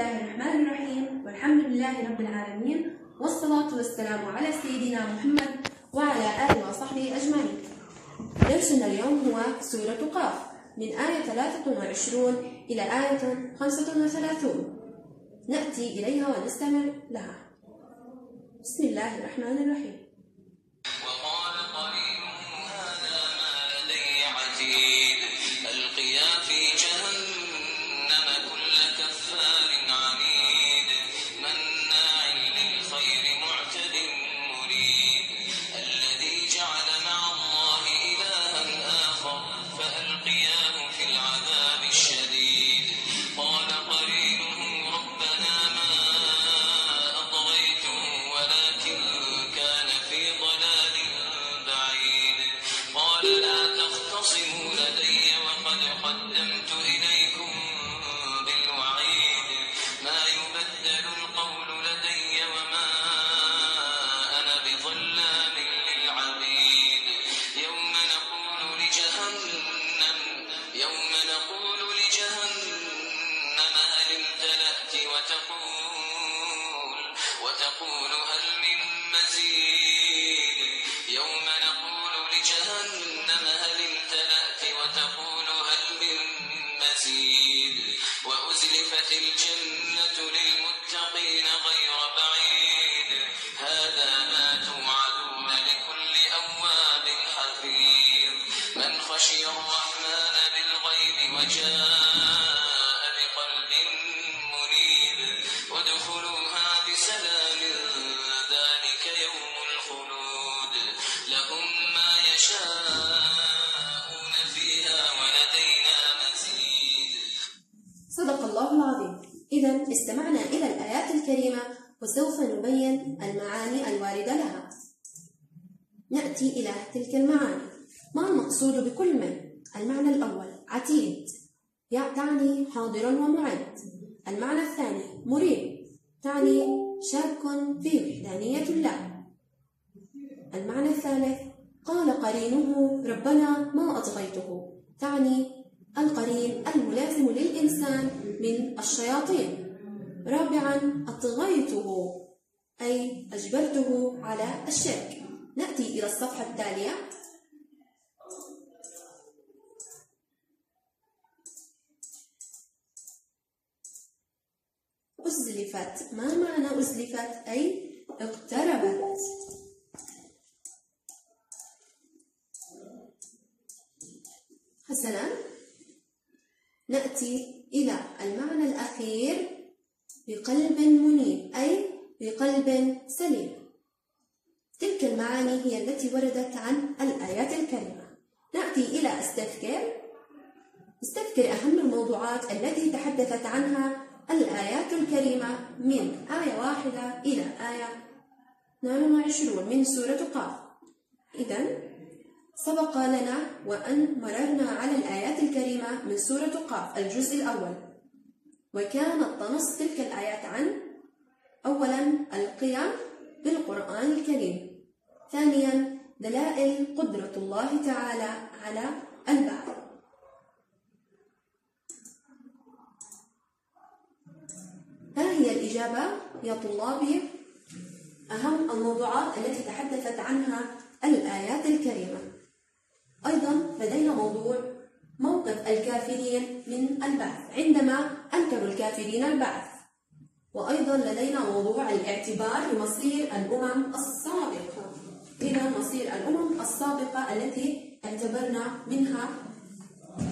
الله الرحمن الرحيم والحمد لله رب العالمين والصلاة والسلام على سيدنا محمد وعلى آله وصحبه أجمعين. درسنا اليوم هو سورة قاف من آية 23 إلى آية 35 نأتي إليها ونستمع لها. بسم الله الرحمن الرحيم. وقال قرينه هذا ما لدي عتيد. وتقول هل من مزيد يوم نقول لجهنم هل امتلأت وتقول هل من مزيد وأزلفت الجنة للمتقين غير بعيد هذا ما توعدون لكل أواب حفيظ من خشي الرحمن بالغيب وجاء وسوف نبين المعاني الواردة لها. نأتي إلى تلك المعاني. ما المقصود بكل من؟ المعنى الأول عتيد. تعني حاضر ومعد. المعنى الثاني مريب. تعني شاك في وحدانية الله المعنى الثالث قال قرينه ربنا ما أطغيته. تعني القرين الملازم للإنسان من الشياطين. رابعا أطغيته أي أجبرته على الشرك. نأتي إلى الصفحة التالية. أزلفت. ما معنى أزلفت؟ أي اقتربت. حسنا. نأتي إلى بقلب منيب أي بقلب سليم. تلك المعاني هي التي وردت عن الآيات الكريمة. نأتي إلى استذكر استذكر أهم الموضوعات التي تحدثت عنها الآيات الكريمة من آية واحدة إلى آية 22 من سورة قاف. إذا سبق لنا وأن مررنا على الآيات الكريمة من سورة قاف الجزء الأول. وكانت تنص تلك الآيات عن أولا القيام بالقرآن الكريم ثانيا دلائل قدرة الله تعالى على البعث. ها هي الإجابة يا طلابي؟ أهم الموضوعات التي تحدثت عنها الآيات الكريمة. أيضا لدينا موضوع موقف الكافرين من البعث. عندما أنكروا الكافرين البعث. وأيضا لدينا موضوع الاعتبار بمصير الأمم السابقة. إذا مصير الأمم السابقة التي اعتبرنا منها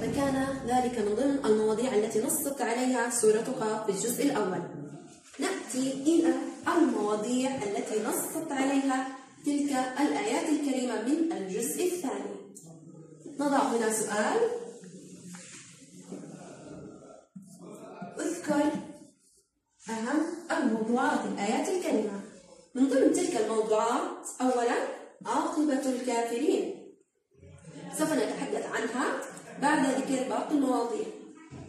فكان ذلك من ضمن المواضيع التي نصت عليها سورة قاف في الجزء الأول. نأتي إلى المواضيع التي نصت عليها تلك الآيات الكريمة من الجزء الثاني. نضع هنا سؤال. اذكر أهم الموضوعات الآيات الكريمة. من ضمن تلك الموضوعات أولا عاقبة الكافرين. سوف نتحدث عنها بعد ذكر باقي المواضيع.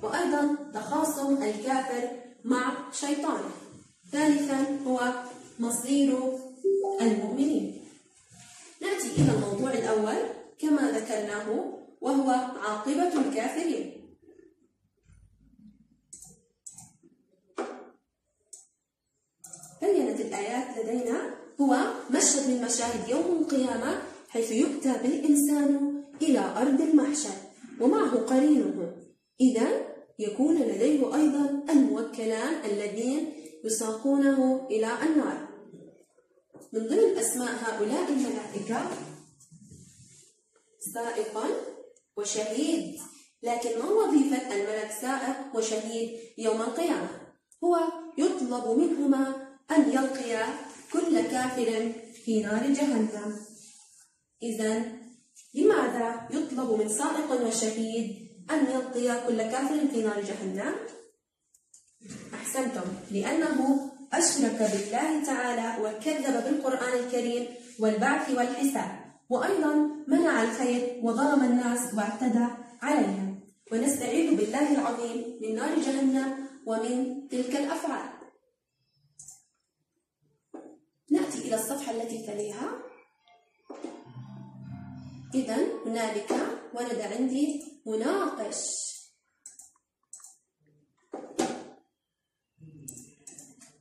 وأيضا تخاصم الكافر مع شيطانه. ثالثا هو مصير المؤمنين. نأتي إلى الموضوع الأول كما ذكرناه وهو عاقبة الكافرين. بينت الآيات لدينا هو مشهد من مشاهد يوم القيامة حيث يؤتى بالإنسان إلى أرض المحشر ومعه قرينه إذا يكون لديه أيضا الموكلان الذين يساقونه إلى النار من ضمن أسماء هؤلاء الملائكة سائق وشهيد لكن ما وظيفة الملك سائق وشهيد يوم القيامة؟ هو يطلب منهما أن يلقيا كل كافر في نار جهنم. إذا لماذا يطلب من سائق وشهيد أن يلقيا كل كافر في نار جهنم؟ أحسنتم لأنه أشرك بالله تعالى وكذب بالقرآن الكريم والبعث والحساب وأيضا منع الخير وظلم الناس واعتدى عليهم. ونستعيذ بالله العظيم من نار جهنم ومن تلك الأفعال. نأتي إلى الصفحة التي تليها. إذا هنالك ورد عندي مناقش.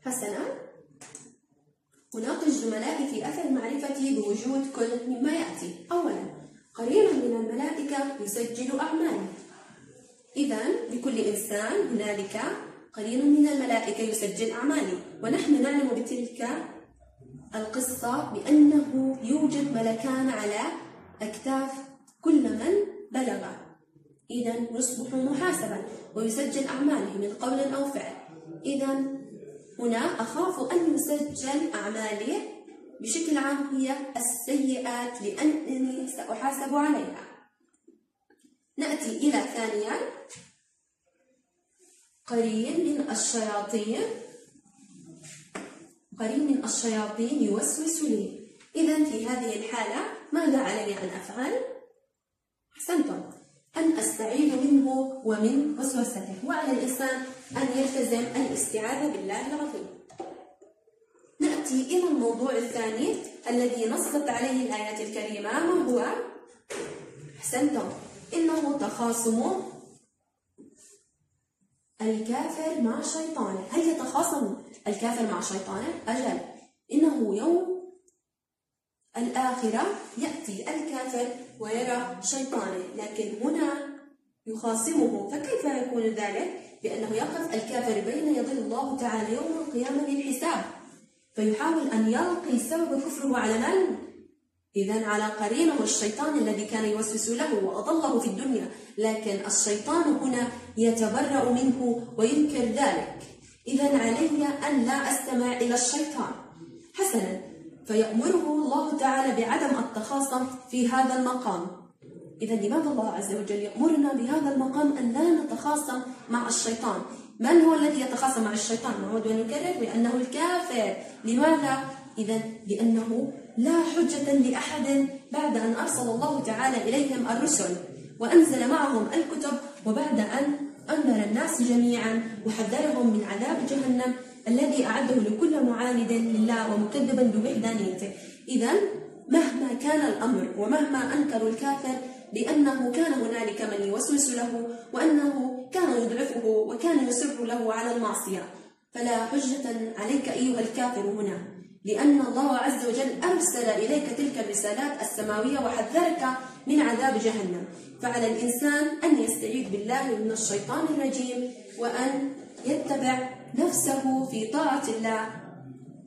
حسنا. أناقش زملائي في أثر معرفتي بوجود كل مما يأتي. أولا قرين من الملائكة يسجل أعمالي إذا لكل إنسان هنالك قرين من الملائكة يسجل أعمالي ونحن نعلم بتلك القصة بأنه يوجد ملكان على أكتاف كل من بلغ. إذا يصبح محاسبا ويسجل أعماله من قول أو فعل. إذا هنا أخاف أن يسجل أعمالي بشكل عام هي السيئات لأنني سأحاسب عليها. نأتي إلى ثانيا. قرين من الشياطين. قرين من الشياطين يوسوس لي إذا في هذه الحالة ماذا علي أن أفعل؟ أحسنتم أن أستعيذ منه ومن وسوسته وعلى الإنسان أن يلتزم الاستعاذة بالله العظيم نأتي إلى الموضوع الثاني الذي نصت عليه الآيات الكريمة ما هو؟ أحسنتم إنه تخاصم الكافر مع شيطانه هل يتخاصم الكافر مع شيطانه؟ أجل إنه يوم الآخرة يأتي الكافر ويرى شيطانه لكن هنا يخاصمه فكيف يكون ذلك؟ بأنه يقف الكافر بين يدي الله تعالى يوم القيامة للحساب فيحاول أن يلقي سبب كفره على من؟ إذا على قرينه الشيطان الذي كان يوسوس له وأضله في الدنيا لكن الشيطان هنا يتبرأ منه وينكر ذلك. إذا علي أن لا أستمع إلى الشيطان. حسنا فيأمره الله تعالى بعدم التخاصم في هذا المقام. إذا لماذا الله عز وجل يأمرنا بهذا المقام أن لا نتخاصم مع الشيطان؟ من هو الذي يتخاصم مع الشيطان؟ نعود ونكرر بأنه الكافر. لماذا؟ إذا لأنه لا حجة لأحد بعد أن أرسل الله تعالى إليهم الرسل وأنزل معهم الكتب وبعد أن أنذر الناس جميعا وحذرهم من عذاب جهنم الذي أعده لكل معاند لله ومكذبا بوحدانيته. إذا مهما كان الأمر ومهما أنكروا الكافر بأنه كان هنالك من يوسوس له وأنه كان يضعفه وكان يصر له على المعصية فلا حجة عليك أيها الكافر هنا. لأن الله عز وجل أرسل إليك تلك الرسالات السماوية وحذرك من عذاب جهنم. فعلى الإنسان أن يستعيذ بالله من الشيطان الرجيم وأن يتبع نفسه في طاعة الله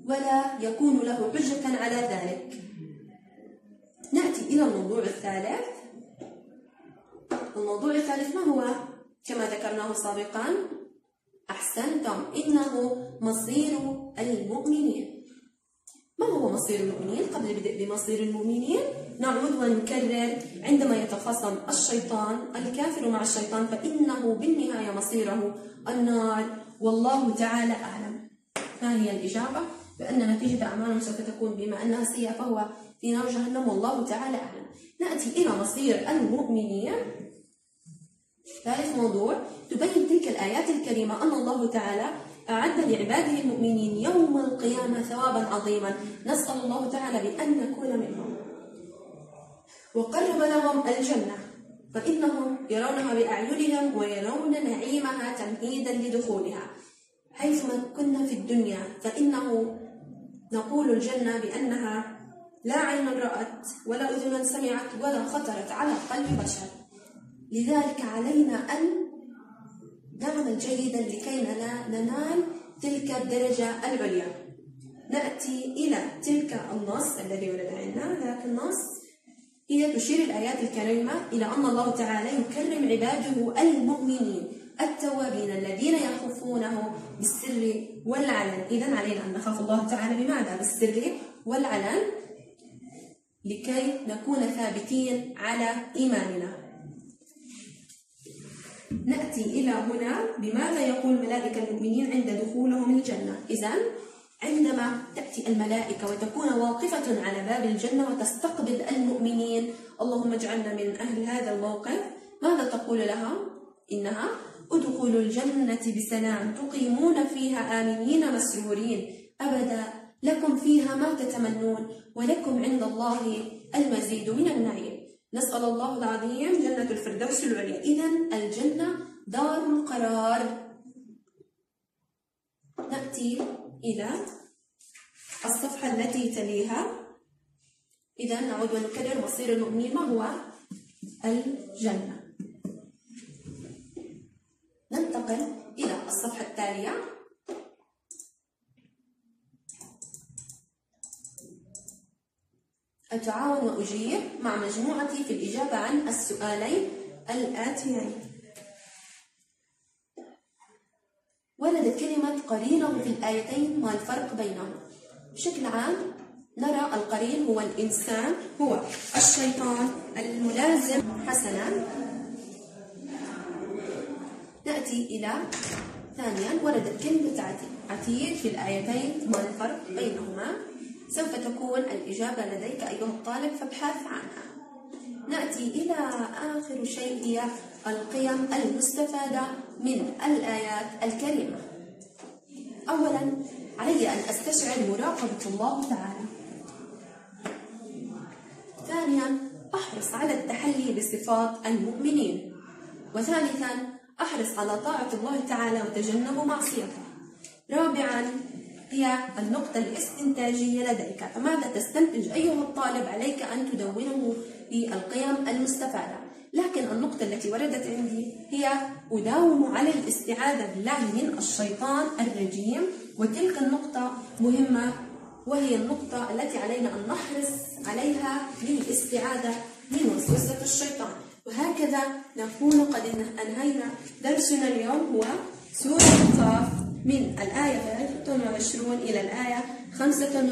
ولا يكون له حجة على ذلك. نأتي إلى الموضوع الثالث. الموضوع الثالث ما هو؟ كما ذكرناه سابقا أحسنتم إنه مصير المؤمنين. ما هو مصير المؤمنين؟ قبل البدء بمصير المؤمنين نعود ونكرر عندما يتخاصم الشيطان الكافر مع الشيطان فإنه بالنهاية مصيره النار. والله تعالى أعلم. ما هي الإجابة؟ بأن نتيجة أعمالهم سوف تكون بما أنها سيئة فهو في نار جهنم. والله تعالى أعلم. نأتي إلى مصير المؤمنين. ثالث موضوع. تبين تلك الآيات الكريمة أن الله تعالى أعد لعباده المؤمنين يوم القيامة ثوابا عظيما. نسأل الله تعالى بأن نكون منهم. وقرب لهم الجنة فإنهم يرونها بأعينهم ويرون نعيمها تمهيدا لدخولها. حيثما كنا في الدنيا فإنه نقول الجنة بأنها لا عين رأت ولا أذن سمعت ولا خطرت على قلب بشر. لذلك علينا أن نعمل جيدا لكي ننا- ننال تلك الدرجة العليا. نأتي إلى تلك النص الذي ورد عندنا. ذاك النص هي تشير الآيات الكريمة إلى أن الله تعالى يكرم عباده المؤمنين التوابين الذين يخافونه بالسر والعلن. إذا علينا أن نخاف الله تعالى بماذا؟ بالسر والعلن لكي نكون ثابتين على إيماننا. نأتي إلى هنا بماذا يقول ملائكة المؤمنين عند دخولهم الجنة. إذا عندما تأتي الملائكة وتكون واقفة على باب الجنة وتستقبل المؤمنين اللهم اجعلنا من أهل هذا الموقف ماذا تقول لها؟ إنها ادخلوا الجنة بسلام تقيمون فيها آمنين مسرورين أبدا لكم فيها ما تتمنون ولكم عند الله المزيد من النعيم. نسأل الله العظيم جنة الفردوس العليا إذا الجنة دار القرار. نأتي إلى الصفحة التي تليها. إذا نعود ونكرر مصير المؤمنين ما هو الجنة. ننتقل إلى الصفحة التالية. أتعاون وأجيب مع مجموعتي في الإجابة عن السؤالين الآتيين. وردت كلمة قرينه في الآيتين ما الفرق بينهما. بشكل عام نرى القرين هو الإنسان هو الشيطان الملازم حسنا. نأتي إلى ثانيا وردت كلمة عتيد في الآيتين ما الفرق بينهما. سوف تكون الإجابة لديك أيها الطالب فابحث عنها. نأتي إلى آخر شيء هي القيم المستفادة من الآيات الكريمة. أولا علي أن أستشعر مراقبة الله تعالى. ثانيا أحرص على التحلي بصفات المؤمنين. وثالثا أحرص على طاعة الله تعالى وتجنب معصيته. رابعا هي النقطة الاستنتاجية لديك. فماذا تستنتج أيها الطالب عليك أن تدونه في القيم المستفادة؟ لكن النقطة التي وردت عندي هي أداوم على الاستعاذة بالله من الشيطان الرجيم. وتلك النقطة مهمة وهي النقطة التي علينا أن نحرص عليها للاستعاذة من وسوسة الشيطان. وهكذا نكون قد أنهينا درسنا اليوم هو سورة القاف من الآية 23 إلى الآية 35